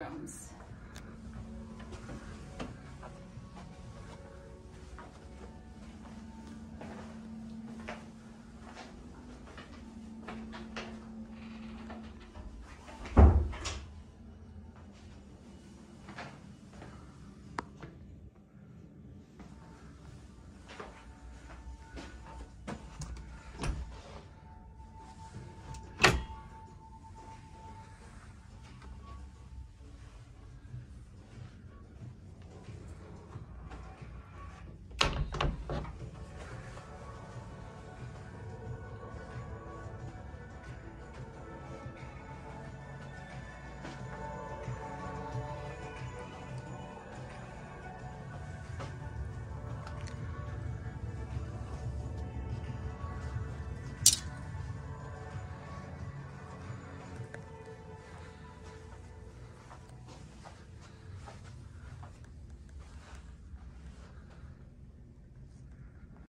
rooms.